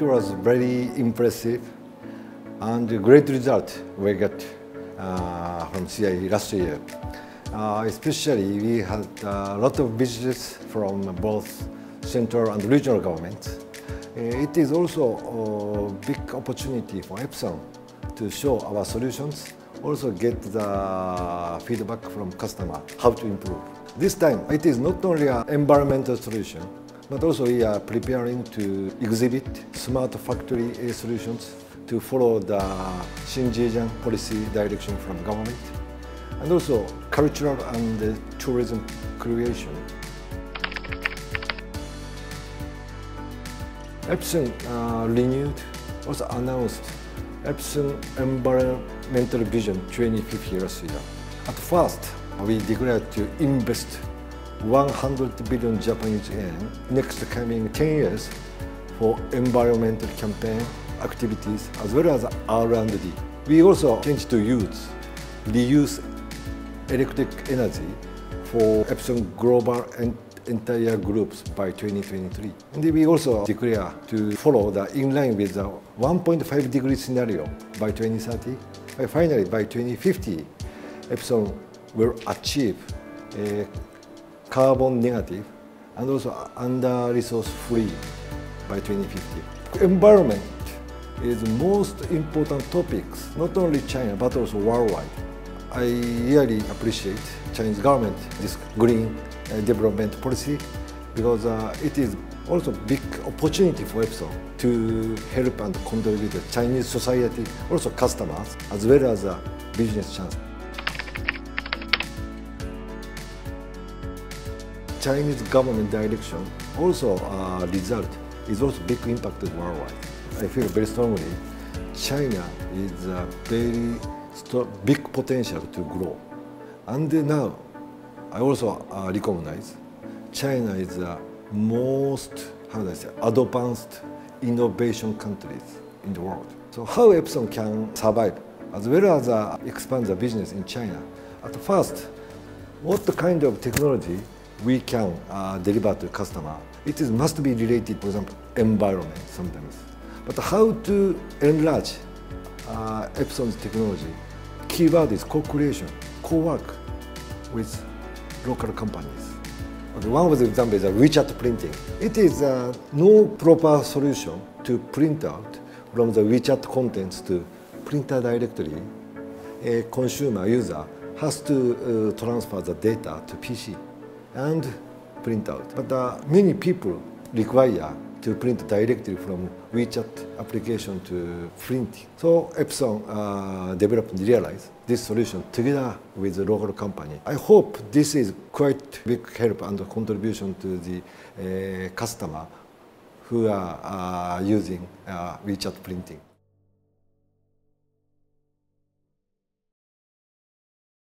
It was very impressive and great result we got uh, from CIIE last year. Uh, especially we had a lot of visitors from both central and regional governments. Uh, it is also a big opportunity for Epson to show our solutions, also get the feedback from customer how to improve. This time it is not only an environmental solution, but also we are preparing to exhibit smart factory solutions to follow the Xinjiang policy direction from government and also cultural and tourism creation. Epson uh, renewed, also announced Epson Environmental Vision 2050 last year. At first, we declared to invest 100 billion Japanese yen next coming 10 years for environmental campaign activities as well as R&D. We also changed to use reuse electric energy for Epson Global and entire groups by 2023. And we also declare to follow the in line with the 1.5 degree scenario by 2030. And finally, by 2050, Epson will achieve a carbon negative and also under resource free by 2050. Environment is the most important topics, not only China but also worldwide. I really appreciate Chinese government this green uh, development policy because uh, it is also big opportunity for Epson to help and contribute to Chinese society, also customers, as well as a business chance. Chinese government direction also uh, result is also big impact worldwide. I feel very strongly China is a very big potential to grow. And now I also uh, recognize China is the most, how do I say, advanced innovation countries in the world. So how Epson can survive as well as uh, expand the business in China? At first, what kind of technology we can uh, deliver to customer. It is, must be related, for example, environment sometimes. But how to enlarge uh, Epson's technology? Keyword is co-creation, co-work with local companies. One of the examples is WeChat printing. It is uh, no proper solution to print out from the WeChat contents to printer directly. A consumer user has to uh, transfer the data to PC and print out. But uh, many people require to print directly from WeChat application to print. So Epson uh, developed and realized this solution together with the local company. I hope this is quite big help and contribution to the uh, customer who are uh, using WeChat printing.